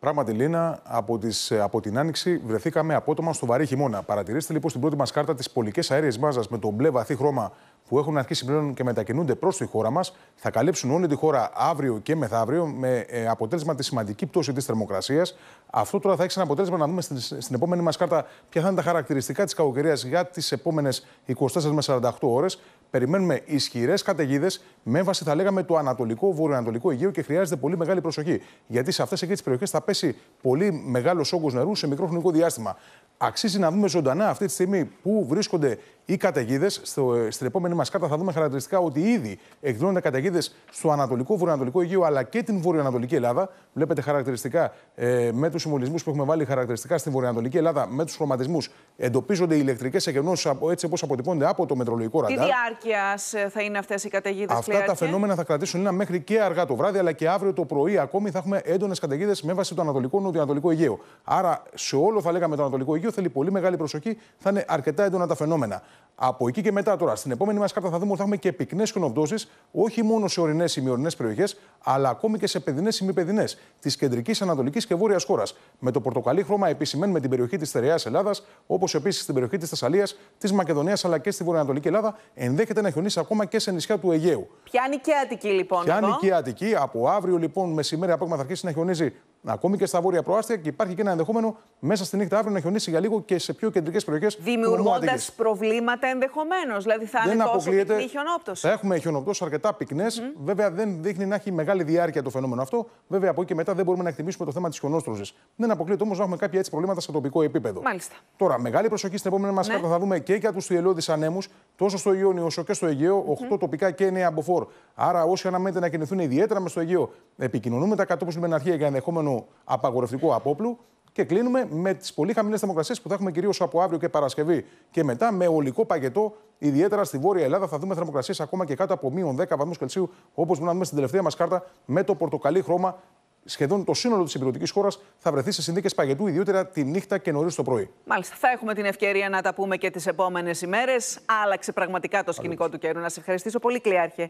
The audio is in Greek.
Πράγματι, Λίνα, από, τις, από την Άνοιξη βρεθήκαμε απότομα στο βαρύ χειμώνα. Παρατηρήστε λοιπόν στην πρώτη μας κάρτα τις πολικές αέριες μάζα με το μπλε βαθύ χρώμα που έχουν αρχίσει πλέον και μετακινούνται προς τη χώρα μας. Θα καλύψουν όλη τη χώρα αύριο και μεθαύριο με ε, αποτέλεσμα τη σημαντική πτώση της θερμοκρασίας. Αυτό τώρα θα έχει ένα αποτέλεσμα να δούμε στην, στην επόμενη μας κάρτα ποια θα είναι τα χαρακτηριστικά της κακοκαιρίας για τις επόμενες 24 με 48 ώρες. Περιμένουμε ισχυρές καταιγίδες με έμφαση, θα λέγαμε, το ανατολικό, βορειοανατολικό Αιγαίο και χρειάζεται πολύ μεγάλη προσοχή. Γιατί σε αυτές εκεί τις περιοχές θα πέσει πολύ μεγάλος όγκος νερού σε μικρό χρονικό διάστημα. Αξίζει να δούμε ζωντανά αυτή τη στιγμή πού βρίσκονται οι καταιγίδες. Στην επόμενη μας κάρτα θα δούμε χαρακτηριστικά ότι ήδη εκδηλώνονται καταιγίδες στο ανατολικό, βορειοανατολικό Αιγαίο αλλά και την βορειοανατολική Ελλάδα. Βλέπετε χαρακτηριστικά ε, με τους συμβολισμούς που έχουμε βάλει χαρακτηριστικά στην βορειοανατολική Ελλάδα, με τους χρωματισμούς. Εντοπίζονται οι ηλεκτρικές εκενώσεις έτσι όπως αποτυπώνται από το μετρολογικό ραντάρ. Τι διάρκειας ε, θα είναι αυτές οι καταιγίδες, Αυτά τα φαινόμενα θα κρατήσουν ένα μέχρι και αργά το βράδυ, αλλά και αύριο το πρωί ακόμη θα έχουμε έντονες καταιγίδες με βάση το ανατολικό νοτιοανατολικό Αιγαίο. Άρα σε όλο θα λέγαμε το ανατολικό Αιγαίο θέλει πολύ μεγάλη προσοχή, θα είναι αρκετά έντονα τα φαινόμενα. Από εκεί και μετά τώρα, στην επόμενη μας κάρτα θα δούμε ότι θα έχουμε και πυκνές χιονοπτώσει, όχι μόνο σε ορεινές ή μειωρινέ περιοχές, αλλά ακόμη και σε παιδινές ή μη παιδινές της κεντρικής, ανατολικής και βόρειας χώρας. Με το πορτοκαλί χρώμα επισημένουμε την περιοχή της Στερεά Ελλάδας, όπως επίσης στην περιοχή της Θεσσαλίας, της Μακεδονίας αλλά και στη βορειοανατολική Ελλάδα, ενδέχεται να χιονίσει ακόμα και σε νησιά του Αιγαίου. Πιάνει και Αττική λοιπόν. Πιάνει εδώ. και Αττική. Από αύριο λοιπόν μεσημέρι απόγευμα θα αρχίσει να χιονίζει ακόμη και στα βόρεια προάστια και υπάρχει και ένα ενδεχόμενο μέσα στη νύχτα αύριο να χιονίσει για λίγο και σε πιο κεντρικές περιοχές. Δημιουργώντας προβλήματα ενδεχομένως. Δηλαδή θα δεν είναι τόσο πυκνή χιονόπτωση. Θα έχουμε χιονοπτώσεις αρκετά πυκνές. Mm. Βέβαια δεν δείχνει να έχει μεγάλη διάρκεια το φαινόμενο αυτό. Βέβαια από εκεί και μετά δεν μπορούμε να εκτιμήσουμε το θέμα της χιονόστρωσης. Δεν αποκλείεται όμως να έχουμε κάποια έτσι προβλήματα σε τοπικό επίπεδο. Μάλιστα. Τώρα, μεγάλη προσοχή στην επόμενη μας ναι. κάρτα θα δούμε και για τους θυελώδεις ανέμους, τόσο στο Ιόνιο όσο και στο Αιγαίο, 8 mm. τοπικά και 9 αμποφόρ. Άρα όσοι αναμένεται να κινηθούν ιδιαίτερα μες στο Αιγαίο, επικοινωνούμε τα κατόπου λιμεναρχία για ενδεχόμενο απαγορευτικού απόπλου. Και κλείνουμε με τις πολύ χαμηλές θερμοκρασίες που θα έχουμε κυρίως από αύριο και Παρασκευή και μετά με ολικό παγετό, ιδιαίτερα στη Βόρεια Ελλάδα. Θα δούμε θερμοκρασίες ακόμα και κάτω από μείον 10 βαθμούς Κελσίου, όπως μπορούμε να δούμε στην τελευταία μας κάρτα με το πορτοκαλί χρώμα. Σχεδόν το σύνολο της υπηρετική χώρας θα βρεθεί σε συνθήκες παγετού, ιδιαίτερα τη νύχτα και νωρίς το πρωί. Μάλιστα. Θα έχουμε την ευκαιρία να τα πούμε και τις επόμενες ημέρες. Άλλαξε πραγματικά το σκηνικό του καιρού. Να σε ευχαριστήσω πολύ, Κλειάρχε.